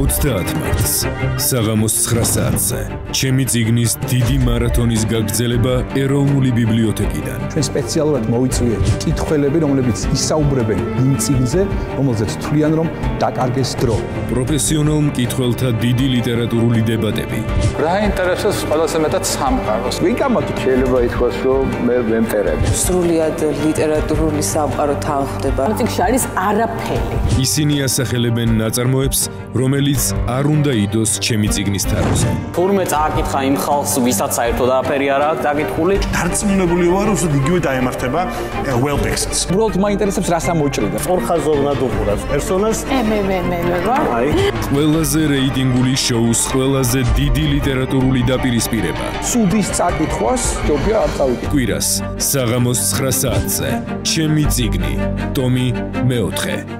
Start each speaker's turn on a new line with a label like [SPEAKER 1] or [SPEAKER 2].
[SPEAKER 1] 30 მარტს. საღამოს 9 საათზე. ჩემი ციგნის დიდი მარათონის გაგრძელება ეროვნული ბიბლიოთეკიდან.
[SPEAKER 2] ჩვენ სპეციალურად მოვიწვიეთ კითხველები რომლებიც ისაუბრებენ იმ ციგნზე რომელზეც თვლიან რომ დაკარგეს დრო.
[SPEAKER 1] პროფესიონალ მკითხველთა დიდი ლიტერატურული დებატები.
[SPEAKER 3] რა ინტერესებს ყველაზე მეტად სამყაროს?
[SPEAKER 2] ვიკამოთ
[SPEAKER 4] შეიძლება ითქვას რომ მე ვემტერები.
[SPEAKER 5] სრულიად ლიტერატურული სამყარო თანხდება.
[SPEAKER 6] ციგში არის არაფერი.
[SPEAKER 1] ისინი ასახელებენ ნაწარმოებს რომელიც არ უნდა იდოს ჩემი ციგნის თაროზე
[SPEAKER 7] თურმე წააკითხა იმ ხალხს ვისაც საერთოდ არაფერი არ აქვს დაკითხული
[SPEAKER 8] დარწმუნებული ვარ რომ უბრალოდ იგივე დაემართება welbex-ს
[SPEAKER 2] უბრალოდ მაინტერესებს რას ამოჭრიდა
[SPEAKER 8] ორხაზოვნად უყურებს პერსონას
[SPEAKER 6] მე მე მე მე მე ვარ
[SPEAKER 8] აი.
[SPEAKER 1] ყველაზე რეიტინგული შოუს ყველაზე დიდი ლიტერატურული დაპირისპირება.
[SPEAKER 2] სუდის წაკითხვას ჯობია არ წავიდე
[SPEAKER 1] კვირას საღამოს 9 საათზე. ჩემი ციგნი ტომი მეოთხე